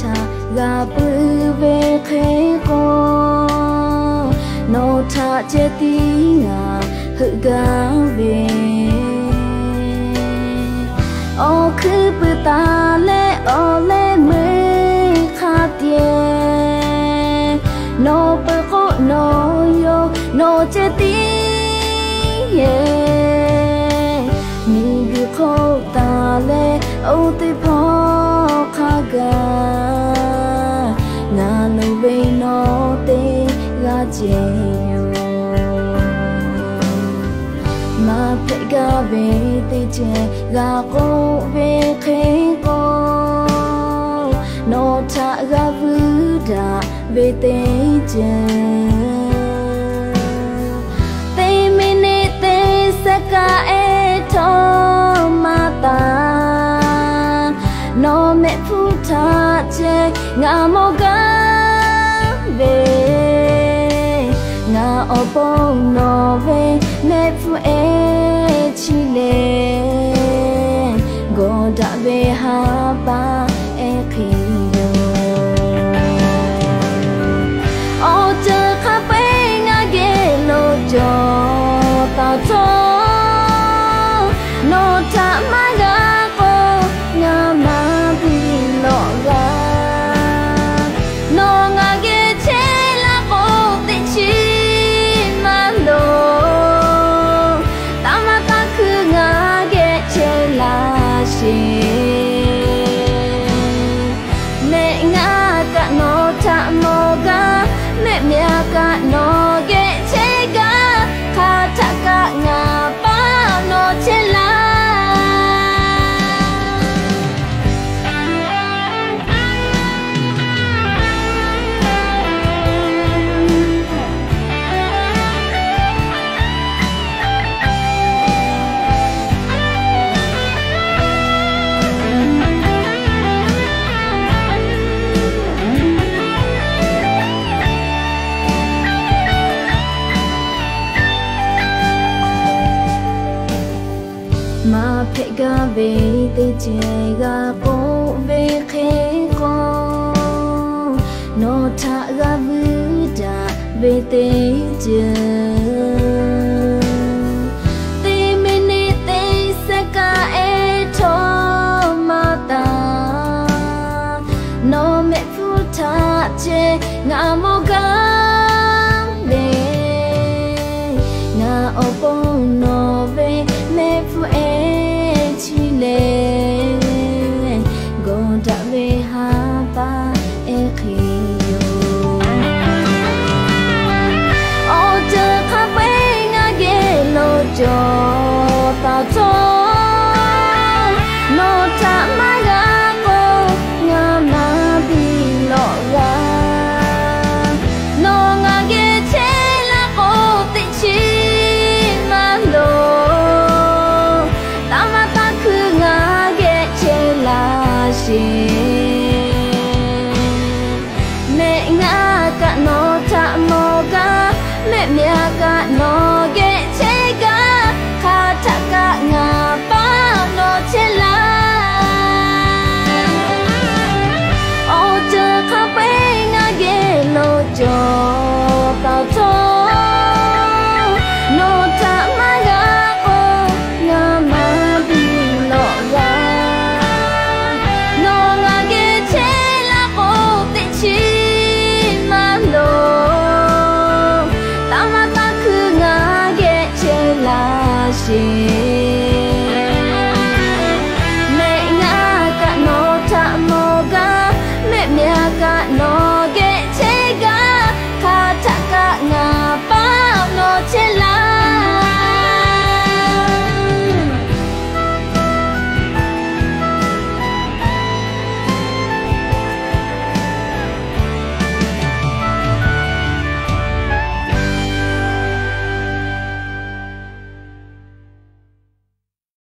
ta ga pu ve khe ko no ta che ti nga hu ga ve o khu pu ta le o le me kha tie no pu ko no yo no che ti yeah ni gu ko ta le o ti pho kha ga ga ve te che ga ko ve khe ko no ta ga vu da ve te che te me ne te sa ka e to ma ta. No me phu ta che nga mo ga ve nga o po no ve me phu e chi le go da be ha ba e khi yo o te kha pe nga ge lo jo ta cho no ta mãi. Ma phe ga ve te che ga ko ve khe ko no tha ga vu da ve te che te me ne te sa ka e to ma ta. No me phu tha che nga mo ga ve nga o po no ngã cả nó chạm mò ga mẹ mẹ cả nó.